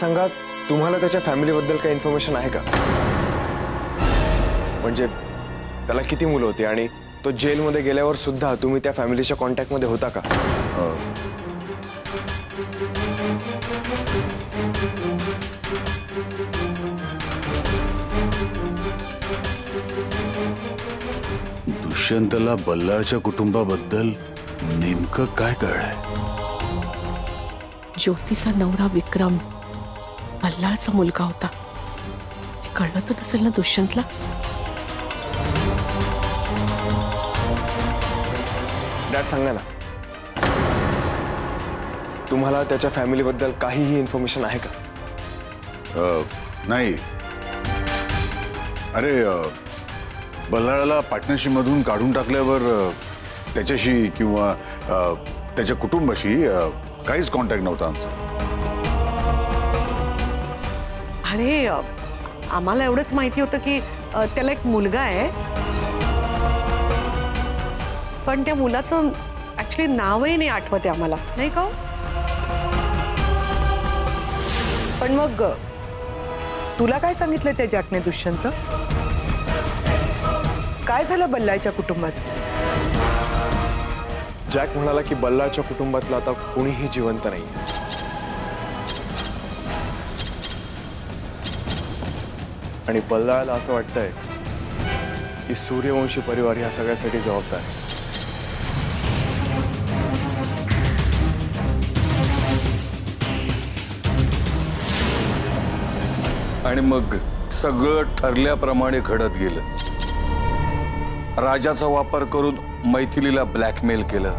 सांगा तुम्हाला त्याच्या फॅमिलीबद्दल काही इन्फॉर्मेशन आहे का? म्हणजे त्याला किती मुलं होती आणि तो जेलमध्ये गेल्यावर सुद्धा तुम्ही त्या फॅमिलीच्या कॉन्टॅक्टमध्ये होता का? दुष्यंतला बल्लाळच्या कुटुंबाबद्दल नेमकं काय कळलंय? ज्योतीचा नवरा विक्रम बल्लाळचा मुलगा होता. हे कळलं तर नसेल ना दुष्यंतला? डॅड सांगा ना तुम्हाला त्याच्या फॅमिलीबद्दल काहीही इन्फॉर्मेशन आहे का? अ, नाही. अरे बल्लाळाला पार्टनरशिपमधून काढून टाकल्यावर त्याच्याशी किंवा त्याच्या कुटुंबाशी काहीच कॉन्टॅक्ट नव्हता आमचा. अरे आम्हाला एवढंच माहिती त्याला एक मुलगा आहे. पण त्या मुलाचं ऍक्च्युली नावही नाही आठवते आम्हाला. नाही का हो? मग तुला काय सांगितलं त्या जॅकने दुष्यंत? काय झालं बल्लाच्या कुटुंबाचं जॅक म्हणाला की बल्लाच्या कुटुंबातलं आता कुणीही जिवंत नाही वाटतंय की सूर्यवंशी परिवार ह्या सगळ्यासाठी आणि मग सगळं ठरल्याप्रमाणे घडत गेलं. राजाचा वापर करून मैथिलीला ब्लॅकमेल केलं.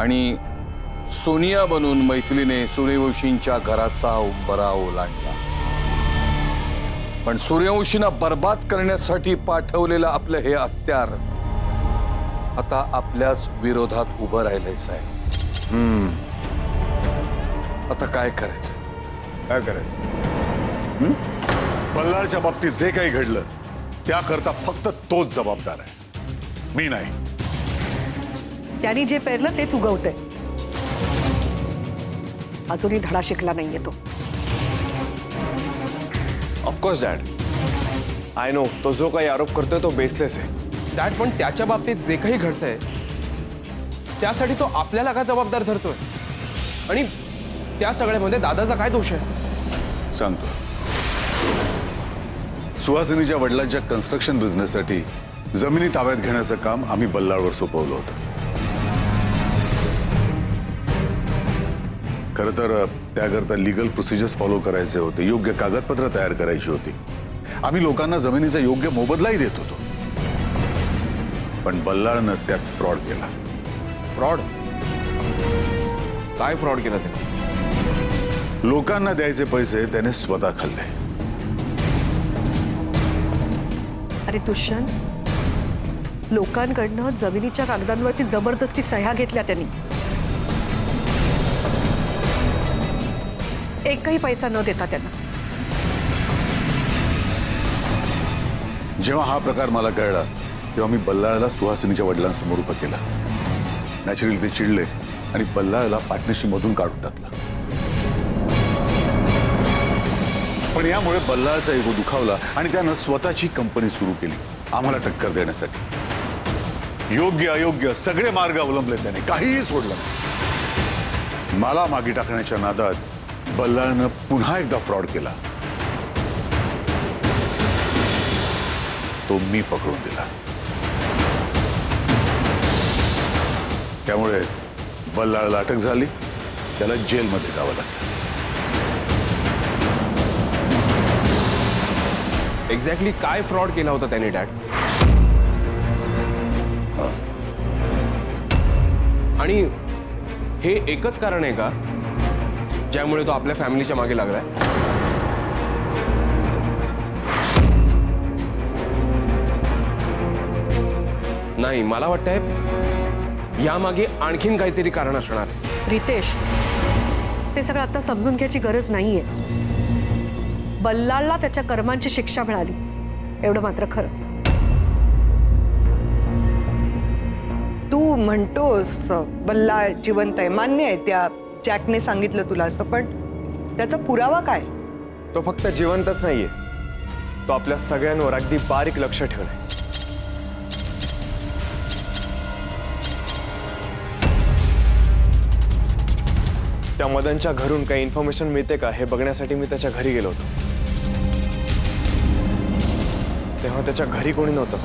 आणि सोनिया बनून मैथिलीने सूर्यवंशींच्या घराचा उंबरा ओलांडला. पण सूर्यवंशींना बर्बाद करण्यासाठी पाठवलेलं आपलं हे हत्यार आता आपल्याच विरोधात उभं राहिलंच आहे आता काय करायचं? काय करायचं? हं? बाबतीत जे काही घडलं त्याकरता फक्त तोच जबाबदार आहे. मी नाही. त्यांनी जे पेरलं तेच उगवतंय. अजूनही धडा शिकला नाहीये तो. ऑफकोर्स डॅड आय नो तो जो काही आरोप करतोय तो बेसलेस आहे डॅड पण त्याच्या बाबतीत जे काही घडतंय त्यासाठी तो आपल्याला का जबाबदार धरतोय? आणि त्या सगळ्यामध्ये दादाचा काय दोष आहे? सांगतो. सुहासिनीच्या वडिलांच्या कन्स्ट्रक्शन बिझनेससाठी जमिनी ताब्यात घेण्याचं काम आम्ही बल्लाळवर सोपवलं होतं. खरं तर त्याकरता लिगल प्रोसिजर्स फॉलो करायचे होते. योग्य कागदपत्र तयार करायची होती. आम्ही लोकांना जमिनीचा योग्य मोबदलाही देत होतो. पण बल्लाळनं त्यात फ्रॉड केला. फ्रॉड काय फ्रॉड केला ते लोकांना द्यायचे पैसे त्याने स्वतः खाल्ले. अरे दुष्यंत लोकांकडनं जमिनीच्या कागदांवरती ज़बरदस्ती सह्या घेतल्या त्यांनी. एकही पैसा न देता जेव्हा हा प्रकार मला मी बल्लाळला सुहासिनीच्या वडिलांसमोर उभं नॅचरली ते चिडले बल्लाळला पार्टनरशिप मधून यामुळे बल्लाळचा एगो दुखावला त्यानं स्वतःची कंपनी सुरू केली, आम्हाला टक्कर देण्यासाठी. योग्य, अयोग्य सगळे मार्ग अवलंबले त्याने, काहीही सोडलं. मला मागे टाकण्याच्या नादात बल्लाळनं पुन्हा एकदा फ्रॉड केला. तो मी पकडून दिला. त्यामुळे बल्लाळला अटक झाली. त्याला जेलमध्ये जावं लागलं. एक्झॅक्टली काय फ्रॉड केला होता त्याने डॅड? आणि हे एकच कारण आहे का? ज्यामुळे तो आपल्या फॅमिलीच्या मागे लागलाय. नाही मला वाटतंय यामागे आणखीन काहीतरी कारण असणार. आहे. रितेश ते सगळं आता समजून घ्यायची गरज नाहीये. बल्लाळला त्याच्या कर्मांची शिक्षा मिळाली. एवढं मात्र खरं. तू म्हणतोस बल्लाळ जिवंत आहे. मान्य आहे त्या जॅकने सांगितलं तुला असं, पण त्याचा पुरावा काय? तो फक्त जिवंतच नाहीये. तो आपल्या सगळ्यांवर अगदी बारीक लक्ष ठेवलाय. त्या मदनच्या घरून काही इन्फॉर्मेशन मिळते का, हे बघण्यासाठी मी त्याच्या घरी गेलो होतो. तेव्हा त्याच्या घरी कोणी नव्हतं.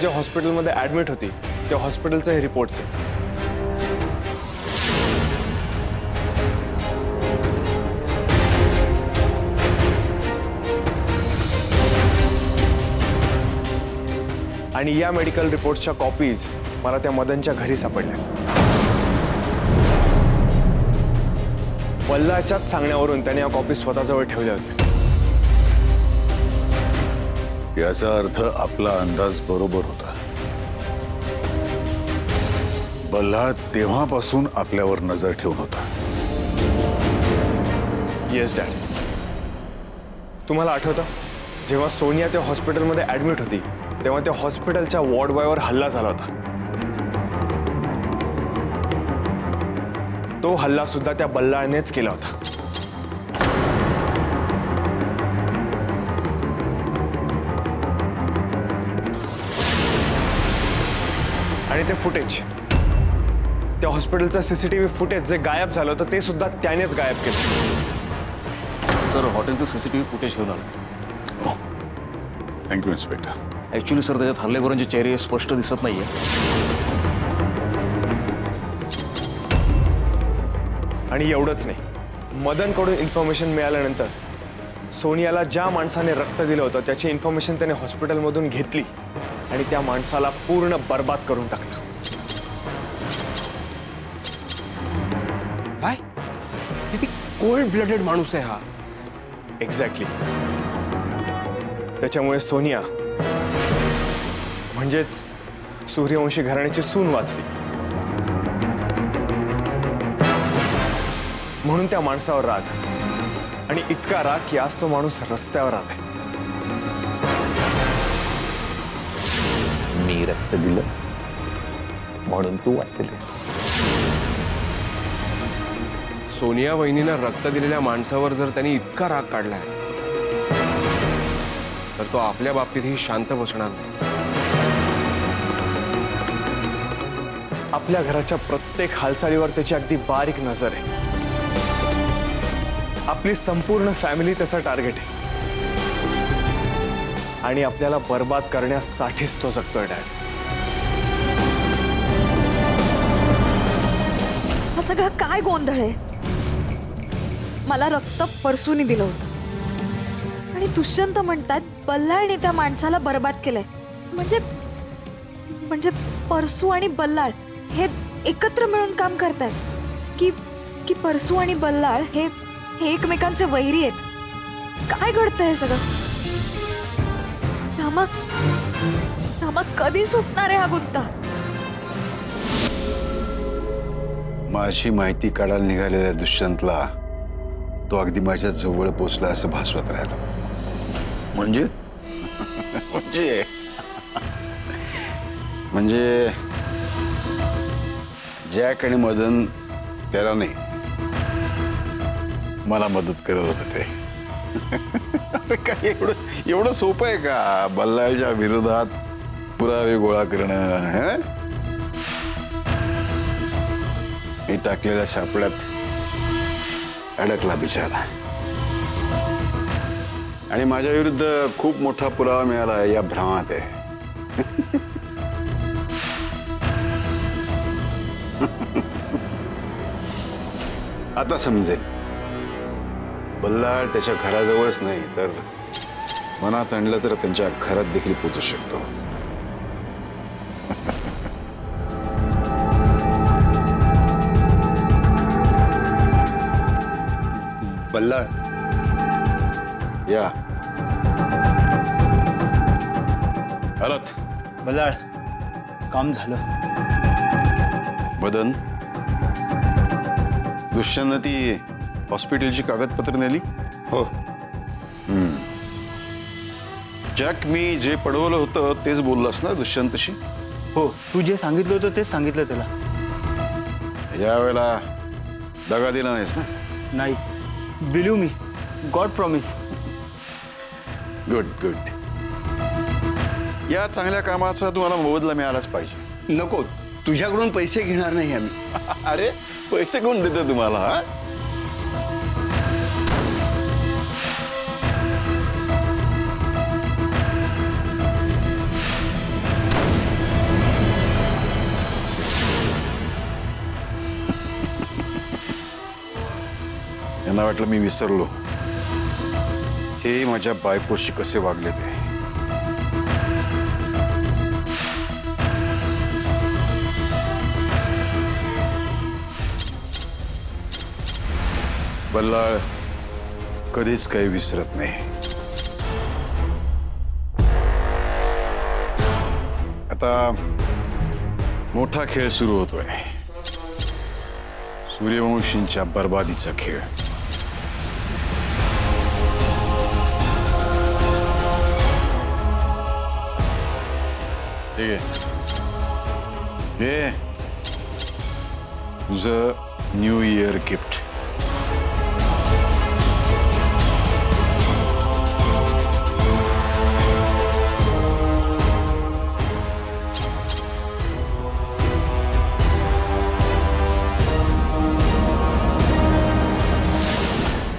ज्या हॉस्पिटलमध्ये ऍडमिट होती, त्या हॉस्पिटलचे हे रिपोर्ट्स आहेत आणि या मेडिकल रिपोर्ट्सच्या कॉपीज मला त्या मदनच्या घरी सापडल्या. वल्लाच्याच सांगण्यावरून त्याने या कॉपी स्वतःजवळ ठेवल्या होत्या. याचा अर्थ आपला अंदाज बरोबर होता. बल्लाळ तेव्हापासून आपल्यावर नज़र ठेवून होता. येस डॅड तुम्हाला आठवतं? जेव्हा सोनिया त्या हॉस्पिटलमध्ये ऍडमिट होती, तेव्हा त्या हॉस्पिटलच्या वॉर्ड बॉयवर हल्ला झाला होता. तो हल्ला सुद्धा त्या बल्लाळनेच केला होता. ते फुटेज त्या हॉस्पिटलचं सीसीटीव्ही फुटेज जे गायब झालं होतं ते सुद्धा त्यानेच गायब केलं. सर हॉटेलचं सीसीटीव्ही फुटेज घेऊन आलं. थँक्यू इन्स्पेक्टर ॲक्च्युली सर त्याच्यात हल्लेखोरांचे चेहरे स्पष्ट दिसत नाहीये. आणि एवढंच नाही. मदनकडून इन्फॉर्मेशन मिळाल्यानंतर सोनियाला ज्या माणसाने रक्त दिलं होतं त्याची इन्फॉर्मेशन त्याने हॉस्पिटलमधून घेतली. आणि त्या माणसाला पूर्ण बर्बाद करून टाकलं. काय किती कोल्ड ब्लडेड माणूस आहे हा. एक्झॅक्टली त्याच्यामुळे सोनिया म्हणजेच सूर्यवंशी घराण्याची सून वाचली. म्हणून त्या माणसावर राग. आणि इतका राग की आज तो माणूस रस्त्यावर आलाय. मी रक्त दिलं म्हणून तू वाचलीस. सोनिया वहिनीनं रक्त दिलेल्या माणसावर जर त्यांनी इतका राग काढलाय तर तो आपल्या बाबतीतही शांत बसणार नाही. आपल्या घराच्या प्रत्येक हालचालीवर त्याची अगदी बारीक नज़र आहे. आपली संपूर्ण फॅमिली त्याचा टार्गेट आहे. आणि आपल्याला बर्बाद करण्यासाठीच तो जगतोय, डॅड. हा सगळा काय गोंधळ आहे? मला रक्त परसूनी दिलं होतं. आणि दुष्यंत म्हणतात, बल्लाळने त्या माणसाला बर्बाद केलंय. म्हणजे म्हणजे परसू आणि बल्लाळ हे एकत्र मिळून काम करतायत. की की परसू आणि बल्लाळ हे हे एकमेकांचे वैरी आहेत. काय घडतंय सगळं? रामा रामा कधी सुटणार आहे हा गुत्ता माझी माहिती काढायला निघालेल्या दुष्यंतला तो अगदी माझ्या जवळ पोचला असं भासवत राहिलो म्हणजे म्हणजे म्हणजे जॅक आणि मदन त्याला नाही मला मदत करत होते ते अरे काय एवढं सोपं आहे का? बल्लाळच्या विरोधात पुरावे गोळा करणं? मी टाकलेल्या सापड्यात अडकला बिचारा. आणि माझ्या विरुद्ध खूप मोठा पुरावा मिळाला या भ्रमात आहे. आता समजेल. बल्लाळ त्याच्या घराजवळच नाही तर मनात आणलं तर त्यांच्या घरात देखील पोचू शकतो. बल्लाळ. या. आलात बल्लाळ काम झालं. मदन. दुष्यंतनं ती हॉस्पिटलची कागदपत्र नेली हो। जॅक मी जे पडवलं होतं तेच बोललास ना दुष्यंतशी हो तू जे सांगितलं होतं तेच सांगितलं त्याला. यावेळेला दगा दिला नाहीस ना? नाही. Believe me god promise good good या चांगल्या कामाचा तुम्हाला मोबदला मिळालाच पाहिजे. नको तुझ्याकडून पैसे घेणार नाही आम्ही. अरे पैसे कोण देतं तुम्हाला हा? यांना मी विसरलो. हे माझ्या बायकोशी कसे वागले ते? बल्लाळ, कधीच काही विसरत नाही. आता मोठा खेळ सुरू होतोय. सूर्यवंशींच्या बर्बादीचा खेळ. 되게. 예. The New Year gift.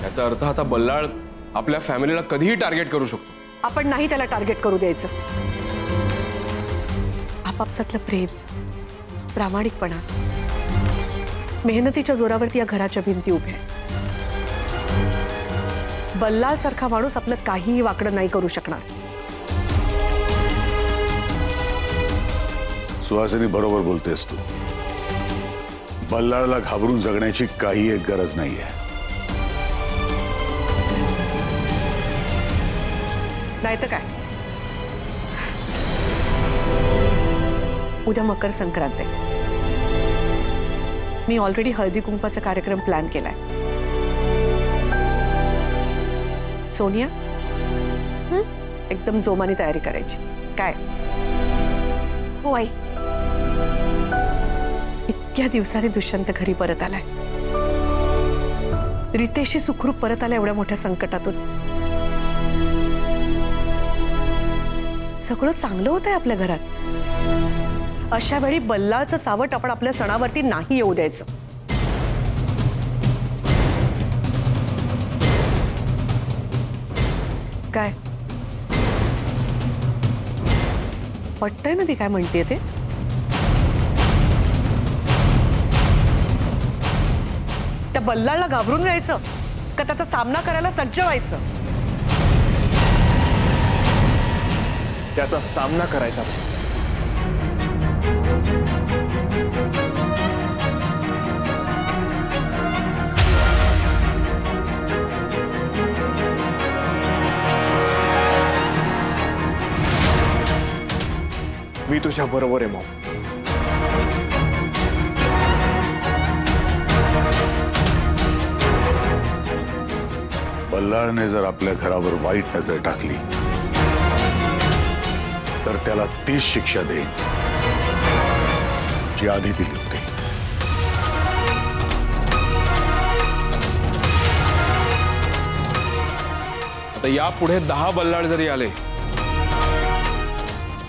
याचा अर्थ आता बल्लाळ आपल्या फॅमिलीला कधीही टार्गेट करू शकतो आपण नाही त्याला टार्गेट करू द्यायचं आपापसातलं प्रेम प्रामाणिकपणा. मेहनतीच्या जोरावरती या घराच्या भिंती उभ्या आहेत. बल्लाळ सारखा माणूस आपलं काहीही वाकडं नाही करू शकणार. सुहासिनी बरोबर बोलतेस तू. बल्लाळला घाबरून जगण्याची काही एक गरज नाहीये. नाही तर काय? उद्या मकर संक्रांत आहे. मी ऑलरेडी हळदी कुंकवाचा कार्यक्रम प्लॅन केलाय. सोनिया? एकदम जोमाने तयारी करायची. काय? हो आई. इतक्या दिवसांनी दुष्यंत घरी परत आलाय. रितेशशी सुखरूप परत आला एवढ्या मोठ्या संकटातून. सगळं चांगलं होत आहे आपल्या घरात. अशा वेळी बल्लाळचं सावट आपण आपल्या सणावरती नाही येऊ द्यायचं. काय? ना ते त्या बल्लाळला घाबरून का त्याचा सामना करायला सज्ज त्याचा सामना करायचा. मी तुझ्या बरोबर आहे मग बल्लाळने जर आपल्या घरावर वाईट नजर टाकली तर त्याला तीच शिक्षा देईन. जी आधी दिली होती आता यापुढे दहा बल्लाळ जरी आले,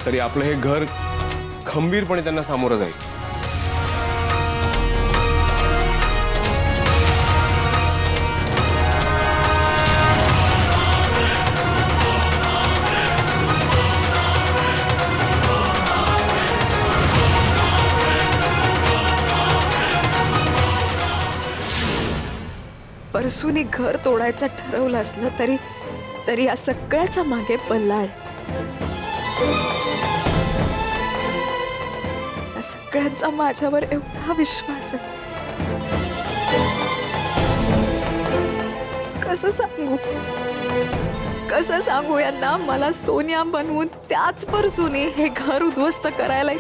तरी आपलं हे घर खंबीरपणे त्यांना सामोरं जाईल. परसूनी घर तोडायचं ठरवलं तरी तरी या सगळ्याच्या मागे विश्वास आहे. कसं सांगू? कसं सांगू यांना? मला सोनिया बनवून त्याच परसूनी हे घर उद्ध्वस्त करायला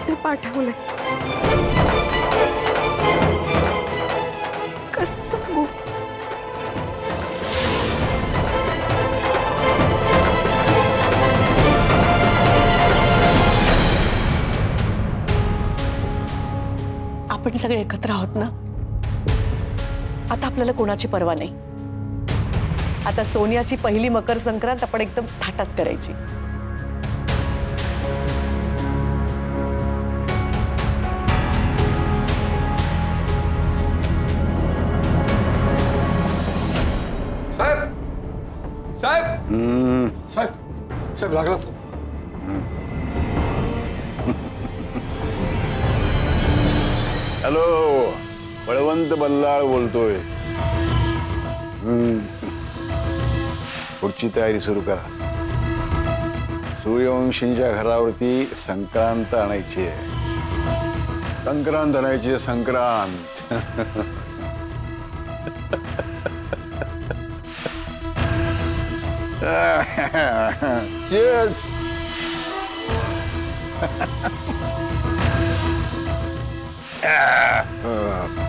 आपण सगळे एकत्र आहोत ना? आता आपल्याला कोणाची पर्वा नाही. आता सोनियाची पहिली मकर संक्रांत आपण एकदम थाटात करायची. साहेब! साहेब! साहेब साहेब लागला. बळवंत बल्लाळ बोलतोय हम्म. पुढची तयारी सुरू करा सूर्यवंशींच्या घरावरती संक्रांत आणायची आहे संक्रांत आणायची आहे, संक्रांत Cheers. Ah.